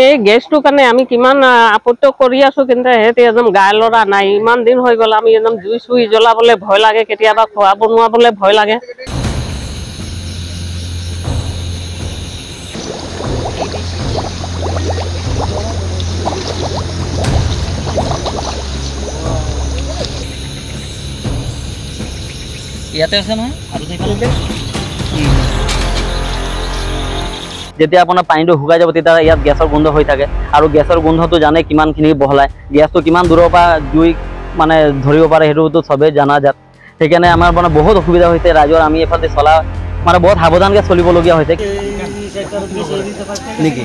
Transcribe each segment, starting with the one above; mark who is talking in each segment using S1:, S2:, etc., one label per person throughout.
S1: এই গেছটো কাৰণে আমি কিমান আপত্ত কৰি আছো কিন্তু সিহঁতে একদম গাই লৰা নাই। ইমান দিন হৈ গ'ল আমি একদম জুই চুই জ্বলাবলৈ ভয় লাগে কেতিয়াবা খোৱা বনোৱাবলৈ ভয় লাগে।
S2: ইয়াতে আছে নহয়? আৰু
S3: যেতিয়া আপোনাৰ পানীটো শুকাই যাব তেতিয়া ইয়াত গেছৰ গোন্ধ হৈ থাকে। আৰু গেছৰ গোন্ধটো জানে কিমানখিনি বহলাই গেছটো কিমান দূৰৰ পৰা জুই মানে ধৰিব পাৰে সেইটোতো চবেই জনাজাত সেইকাৰণে আমাৰ মানে বহুত অসুবিধা হৈছে। ৰাইজৰ আমি এইফালে চলা মানে বহুত সাৱধানকৈ চলিবলগীয়া হৈছে। নেকি?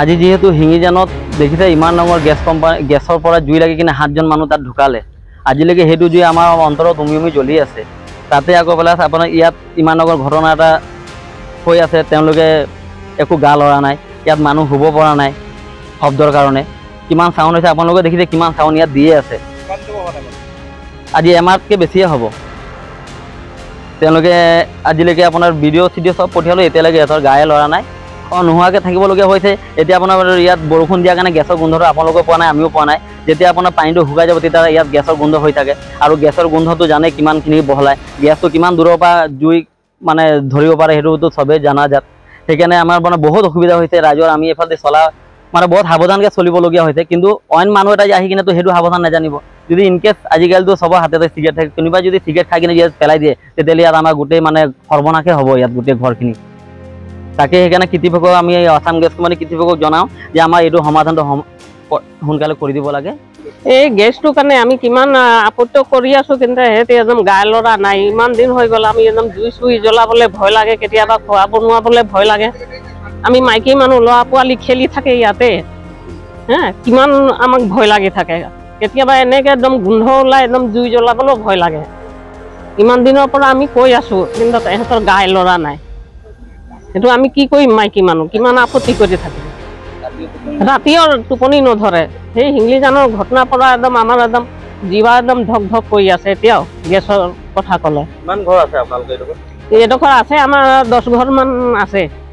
S3: আজি যিহেতু শিঙিজানত দেখিছে ইমান ডাঙৰ গেছ কোম্পানী গেছৰ পৰা জুই লাগি কিনে সাতজন মানুহ তাত ঢুকালে। আজিলৈকে সেইটো জুই আমাৰ অন্তৰত উমি উমি জ্বলি আছে। তাতে আকৌ পেলাই আপোনাৰ ইয়াত ইমান ডাঙৰ ঘটনা এটা হৈ আছে তেওঁলোকে একো গা লৰা নাই। ইয়াত মানুহ শুব পৰা নাই শব্দৰ কাৰণে। কিমান চাউণ্ড হৈছে আপোনালোকে দেখিছে কিমান চাউণ্ড ইয়াত দিয়ে আছে। আজি এমাহতকৈ বেছিয়ে হ'ব। তেওঁলোকে আজিলৈকে আপোনাৰ ভিডিঅ' চিডিঅ' চব পঠিয়ালোঁ এতিয়ালৈকে সিহঁতৰ গায়ে লৰা নাই। অঁ নোহোৱাকৈ থাকিবলগীয়া হৈছে। এতিয়া আপোনাৰ ইয়াত বৰষুণ দিয়াৰ কাৰণে গেছৰ গোন্ধটো আপোনালোকেও পোৱা নাই আমিও পোৱা নাই। যেতিয়া আপোনাৰ পানীটো শুকাই যাব তেতিয়া ইয়াত গেছৰ গোন্ধ হৈ থাকে। আৰু গেছৰ গোন্ধটো জানে কিমানখিনি বহলাই গেছটো কিমান দূৰৰ পৰা জুই মানে ধৰিব পাৰে সেইটোতো চবেই জনাজাত সেইকাৰণে আমাৰ মানে বহুত অসুবিধা হৈছে ৰাইজৰ আমি এইফালে চলা মানে বহুত সাৱধানকৈ চলিবলগীয়া হৈছে। কিন্তু অইন মানুহ এটা আহি কিনেতো সেইটো সাৱধান নাজানিব। যদি ইনকেছ আজিকালিতো চবৰ হাততে চিগাৰেট থাকে কোনোবাই যদি চিগাৰেট খাই কিনে ইয়াত পেলাই দিয়ে তেতিয়াহ'লে ইয়াত আমাৰ গোটেই মানে সৰ্বনাশে হ'ব ইয়াত গোটেই ঘৰখিনি। তাকে সেইকাৰণে কৃতিপক্ষক আমি আছাম গেছ কোম্পানী কৃতিপক্ষক জনাওঁ যে আমাৰ এইটো সমাধানটো সোনকালে কৰি দিব লাগে।
S1: এই গেছটোৰ কাৰণে আমি কিমান আপত্তি কৰি আছো কিন্তু সিহঁতে একদম গাই লৰা নাই। ইমান দিন হৈ গ'ল আমি একদম জুই চুই জ্বলাবলৈ ভয় লাগে কেতিয়াবা খোৱা বনোৱাবলৈ ভয় লাগে। আমি মাইকী মানুহ ল'ৰা পোৱালি খেলি থাকে ইয়াতে। হা কিমান আমাক ভয় লাগি থাকে। কেতিয়াবা এনেকৈ একদম গোন্ধ ওলাই একদম জুই জ্বলাবলৈও ভয় লাগে। ইমান দিনৰ পৰা আমি কৈ আছো কিন্তু তেহেঁতৰ গাই লৰা নাই। সেইটো আমি কি কৰিম মাইকী মানুহ? কিমান আপত্তি কৰি থাকিম? ৰাতিও টোপনি নধৰে। সেই হিংলিজানৰ ঘটনাৰ পৰা একদম আমাৰ একদম জীৱা একদম ধক ধক কৰি আছে এতিয়াও গেছৰ কথা ক'লে।
S3: কিমান ঘৰ আছে আপোনালোকে
S1: এইডোখৰ আছে আমাৰ দহ ঘৰমান আছে।